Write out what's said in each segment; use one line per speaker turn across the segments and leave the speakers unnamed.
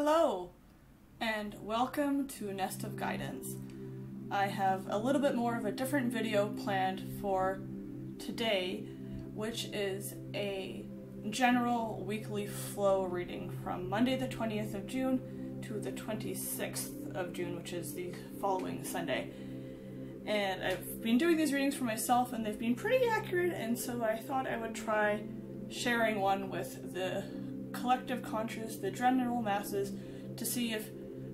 Hello, and welcome to Nest of Guidance. I have a little bit more of a different video planned for today, which is a general weekly flow reading from Monday the 20th of June to the 26th of June, which is the following Sunday. And I've been doing these readings for myself, and they've been pretty accurate, and so I thought I would try sharing one with the collective conscious, the general masses, to see if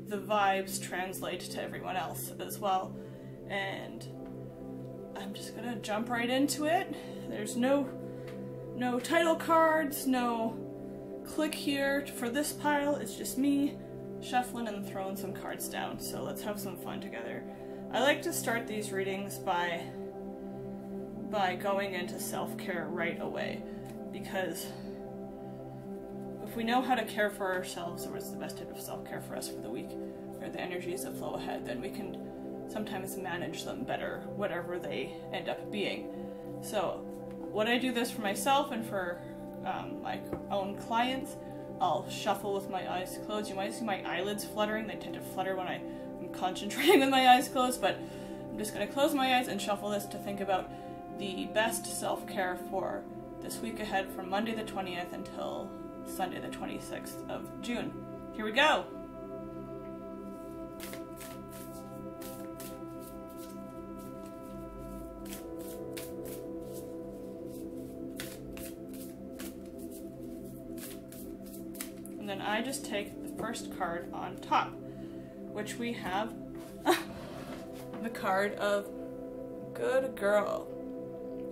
the vibes translate to everyone else as well. And I'm just gonna jump right into it. There's no no title cards, no click here for this pile. It's just me shuffling and throwing some cards down. So let's have some fun together. I like to start these readings by by going into self-care right away because if we know how to care for ourselves or what's the best type of self-care for us for the week or the energies that flow ahead, then we can sometimes manage them better, whatever they end up being. So when I do this for myself and for um, my own clients, I'll shuffle with my eyes closed. You might see my eyelids fluttering. They tend to flutter when I am concentrating with my eyes closed, but I'm just going to close my eyes and shuffle this to think about the best self-care for this week ahead from Monday the 20th until Sunday the 26th of June. Here we go! And then I just take the first card on top, which we have the card of Good Girl.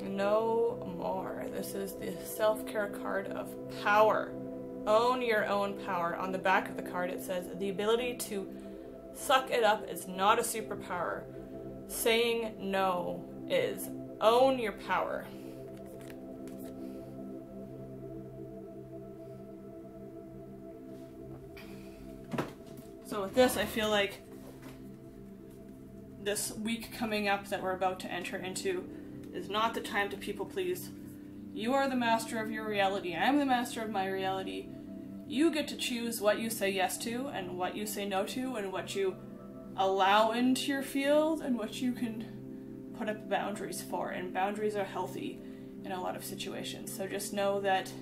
No more. This is the self care card of power. Own your own power. On the back of the card, it says the ability to suck it up is not a superpower. Saying no is. Own your power. So, with this, I feel like this week coming up that we're about to enter into is not the time to people please. You are the master of your reality. I am the master of my reality. You get to choose what you say yes to and what you say no to and what you allow into your field and what you can put up boundaries for. And boundaries are healthy in a lot of situations. So just know that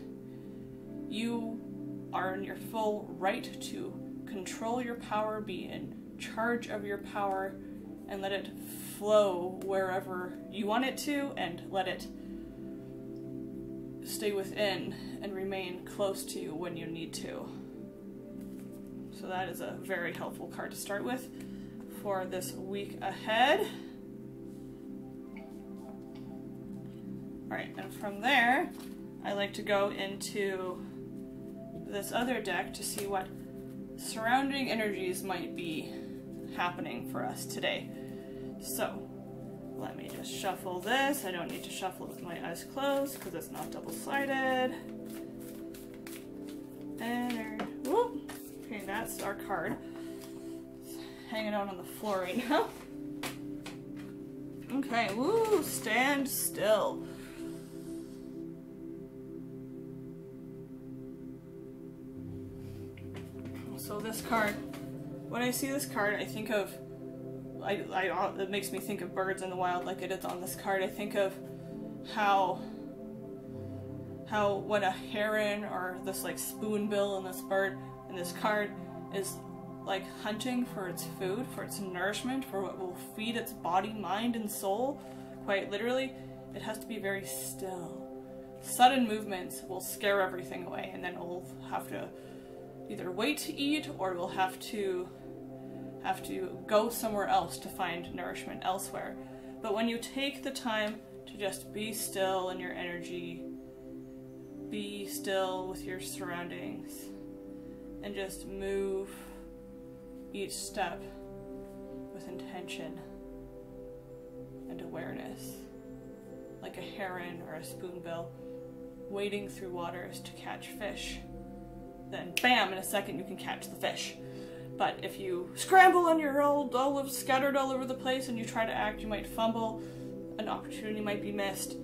you are in your full right to control your power, be in charge of your power, and let it flow wherever you want it to and let it stay within and remain close to you when you need to. So that is a very helpful card to start with for this week ahead. Alright, and from there, I like to go into this other deck to see what surrounding energies might be happening for us today. So, let me just shuffle this. I don't need to shuffle it with my eyes closed because it's not double-sided. And, whoop. Okay, that's our card. It's hanging out on the floor right now. Okay, woo, stand still. So this card, when I see this card, I think of I, I, uh, it makes me think of birds in the wild like it is on this card. I think of how how when a heron or this like spoonbill in this bird in this card is like hunting for its food, for its nourishment, for what will feed its body, mind, and soul, quite literally, it has to be very still. Sudden movements will scare everything away, and then we'll have to either wait to eat or we'll have to have to go somewhere else to find nourishment elsewhere. But when you take the time to just be still in your energy, be still with your surroundings, and just move each step with intention and awareness, like a heron or a spoonbill wading through waters to catch fish. Then, bam, in a second you can catch the fish. But if you scramble on your old olives scattered all over the place and you try to act, you might fumble, an opportunity might be missed.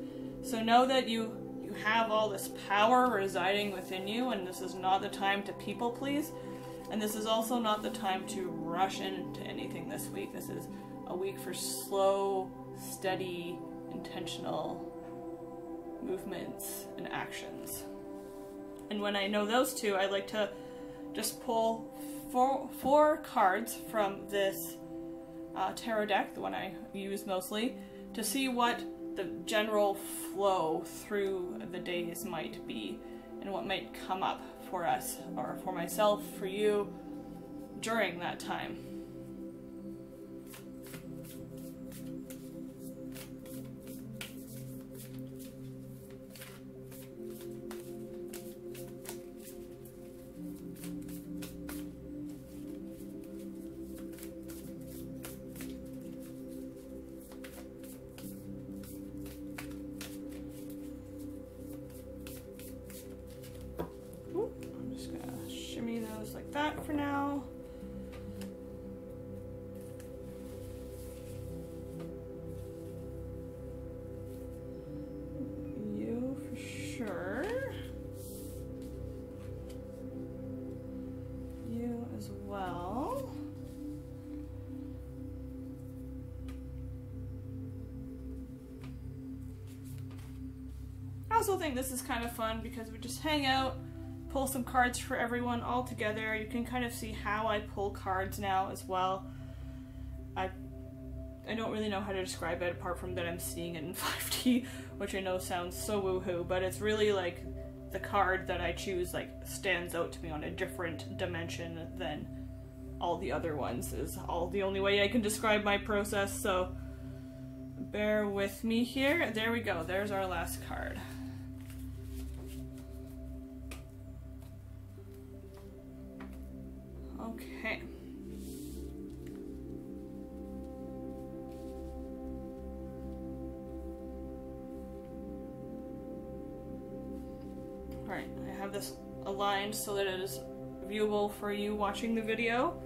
So know that you you have all this power residing within you and this is not the time to people please. And this is also not the time to rush into anything this week. This is a week for slow, steady, intentional movements and actions. And when I know those two, I like to just pull four, four cards from this uh, tarot deck, the one I use mostly, to see what the general flow through the days might be and what might come up for us or for myself, for you during that time. As mm, well. I also think this is kind of fun because we just hang out pull some cards for everyone all together. You can kind of see how I pull cards now as well. I I don't really know how to describe it apart from that I'm seeing it in 5D, which I know sounds so woohoo, but it's really like the card that I choose like stands out to me on a different dimension than all the other ones is all the only way I can describe my process, so bear with me here. There we go, there's our last card. Okay. This aligned so that it is viewable for you watching the video.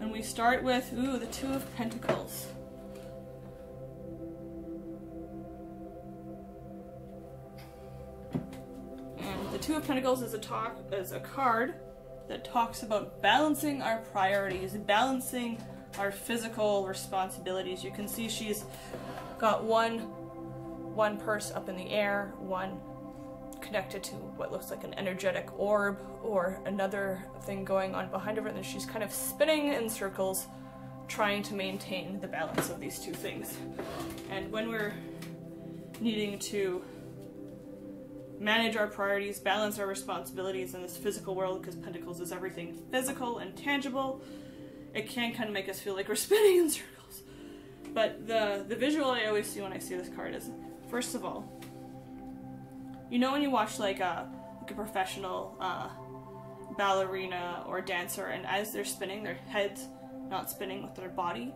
And we start with, ooh, the Two of Pentacles. And the Two of Pentacles is a talk is a card that talks about balancing our priorities, balancing our physical responsibilities. You can see she's got one one purse up in the air, one connected to what looks like an energetic orb or another thing going on behind her and then she's kind of spinning in circles trying to maintain the balance of these two things. And when we're needing to manage our priorities, balance our responsibilities in this physical world, because Pentacles is everything physical and tangible, it can kind of make us feel like we're spinning in circles. But the, the visual I always see when I see this card is, first of all, you know when you watch like a, like a professional uh, ballerina or dancer, and as they're spinning, their head's not spinning with their body,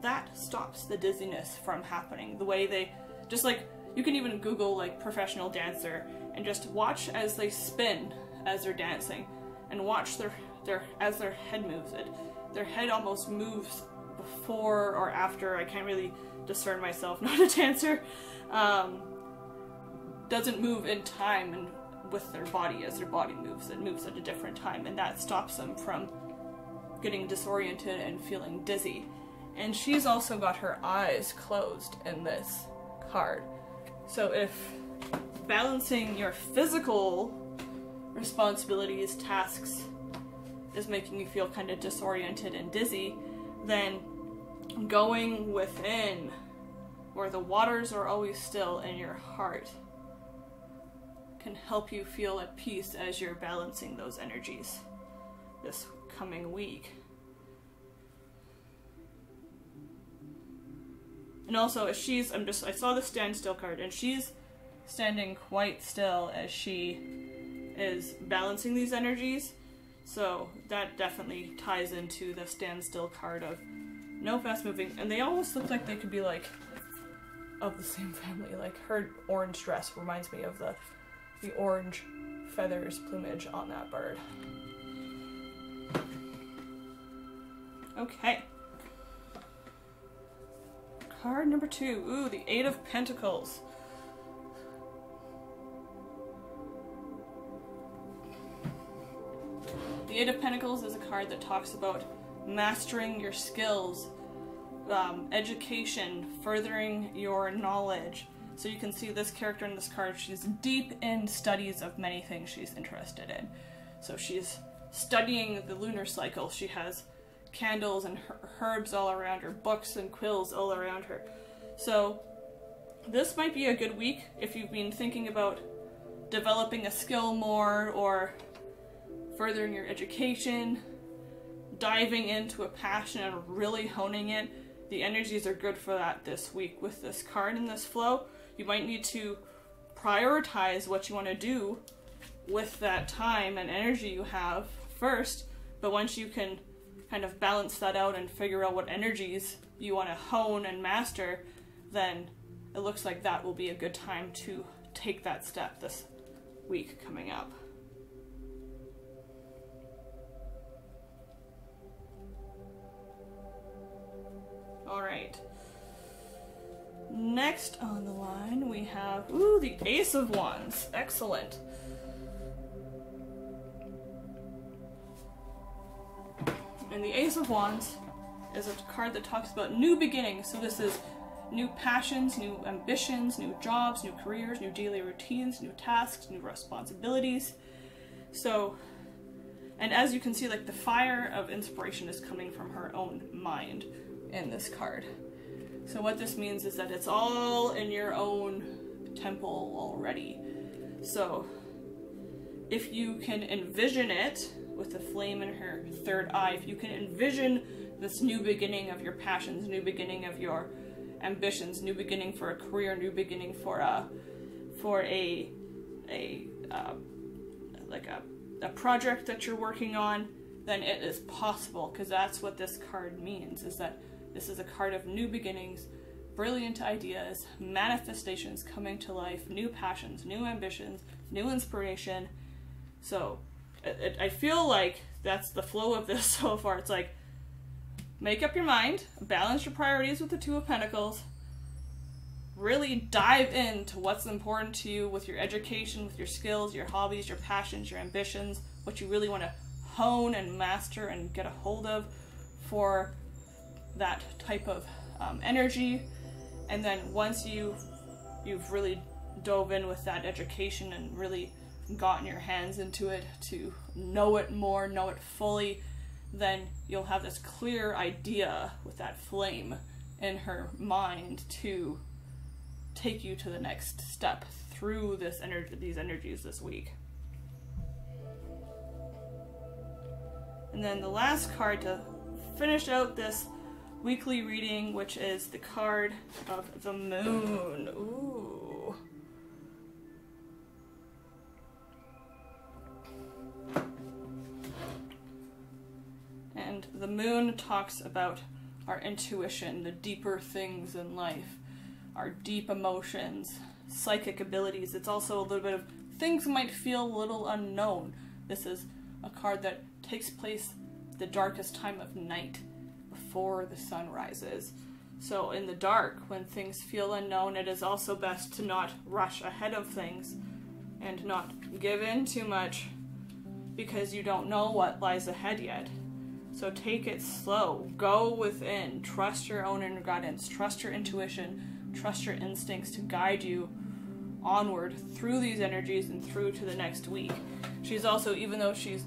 that stops the dizziness from happening. The way they, just like, you can even Google like professional dancer and just watch as they spin as they're dancing and watch their their as their head moves. It their head almost moves before or after. I can't really discern myself not a dancer. Um, doesn't move in time and with their body as their body moves it moves at a different time and that stops them from getting disoriented and feeling dizzy. And she's also got her eyes closed in this card. So if balancing your physical responsibilities, tasks, is making you feel kind of disoriented and dizzy, then going within, where the waters are always still in your heart, can help you feel at peace as you're balancing those energies this coming week. And also, she's, I'm just, I saw the standstill card, and she's standing quite still as she is balancing these energies. So that definitely ties into the standstill card of no fast moving. And they almost look like they could be like of the same family. Like her orange dress reminds me of the the orange feathers plumage on that bird. Okay. Card number two. Ooh, the Eight of Pentacles. The Eight of Pentacles is a card that talks about mastering your skills, um, education, furthering your knowledge. So you can see this character in this card, she's deep in studies of many things she's interested in. So she's studying the lunar cycle. She has candles and herbs all around her, books and quills all around her. So this might be a good week if you've been thinking about developing a skill more or furthering your education, diving into a passion and really honing it. The energies are good for that this week with this card and this flow. You might need to prioritize what you want to do with that time and energy you have first, but once you can kind of balance that out and figure out what energies you want to hone and master, then it looks like that will be a good time to take that step this week coming up. All right. Next on the line, we have, ooh, the Ace of Wands. Excellent. And the Ace of Wands is a card that talks about new beginnings. So this is new passions, new ambitions, new jobs, new careers, new daily routines, new tasks, new responsibilities. So, and as you can see, like the fire of inspiration is coming from her own mind in this card. So what this means is that it's all in your own temple already. So if you can envision it with the flame in her third eye, if you can envision this new beginning of your passions, new beginning of your ambitions, new beginning for a career, new beginning for a for a a uh, like a, a project that you're working on, then it is possible because that's what this card means is that this is a card of new beginnings, brilliant ideas, manifestations coming to life, new passions, new ambitions, new inspiration. So I feel like that's the flow of this so far. It's like make up your mind, balance your priorities with the Two of Pentacles, really dive into what's important to you with your education, with your skills, your hobbies, your passions, your ambitions, what you really want to hone and master and get a hold of for that type of um, energy. And then once you you've really dove in with that education and really gotten your hands into it to know it more, know it fully, then you'll have this clear idea with that flame in her mind to take you to the next step through this energy these energies this week. And then the last card to finish out this weekly reading, which is the card of the moon. Ooh. And the moon talks about our intuition, the deeper things in life, our deep emotions, psychic abilities. It's also a little bit of things might feel a little unknown. This is a card that takes place the darkest time of night before the sun rises. So, in the dark, when things feel unknown, it is also best to not rush ahead of things and not give in too much because you don't know what lies ahead yet. So, take it slow, go within, trust your own inner guidance, trust your intuition, trust your instincts to guide you onward through these energies and through to the next week. She's also, even though she's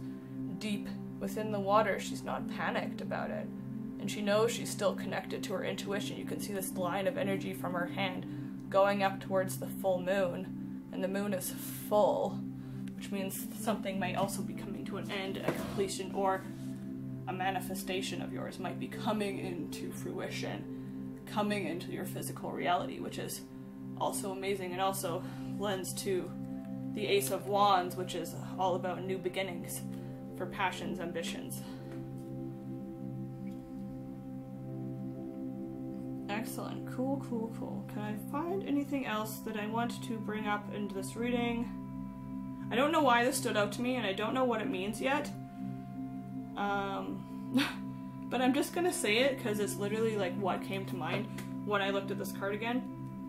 deep within the water, she's not panicked about it and she knows she's still connected to her intuition. You can see this line of energy from her hand going up towards the full moon, and the moon is full, which means something might also be coming to an end, a completion, or a manifestation of yours might be coming into fruition, coming into your physical reality, which is also amazing and also lends to the Ace of Wands, which is all about new beginnings for passions, ambitions. Excellent. Cool, cool, cool. Can I find anything else that I want to bring up into this reading? I don't know why this stood out to me, and I don't know what it means yet. Um, but I'm just gonna say it because it's literally like what came to mind when I looked at this card again.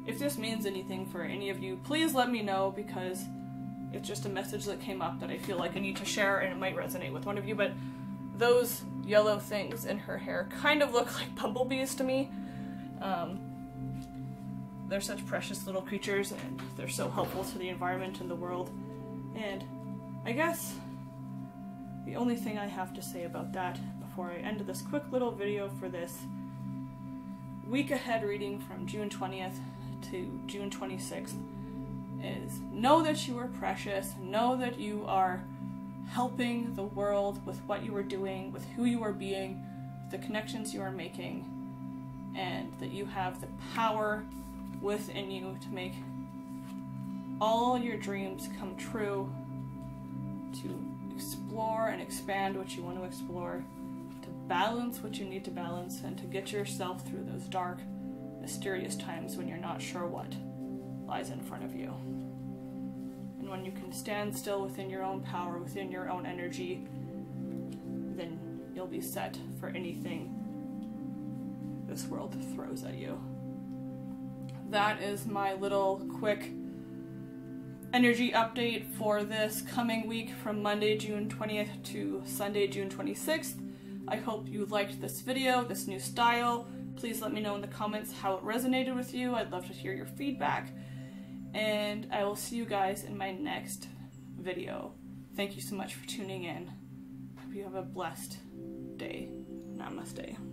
If this means anything for any of you, please let me know because It's just a message that came up that I feel like I need to share and it might resonate with one of you. But those yellow things in her hair kind of look like bumblebees to me. Um, they're such precious little creatures and they're so helpful to the environment and the world. And I guess the only thing I have to say about that before I end this quick little video for this week ahead reading from June 20th to June 26th is know that you are precious, know that you are helping the world with what you are doing, with who you are being, the connections you are making, and that you have the power within you to make all your dreams come true, to explore and expand what you want to explore, to balance what you need to balance, and to get yourself through those dark, mysterious times when you're not sure what lies in front of you. And when you can stand still within your own power, within your own energy, then you'll be set for anything this world throws at you. That is my little quick energy update for this coming week from Monday, June 20th to Sunday, June 26th. I hope you liked this video, this new style. Please let me know in the comments how it resonated with you. I'd love to hear your feedback. And I will see you guys in my next video. Thank you so much for tuning in. Hope you have a blessed day. Namaste.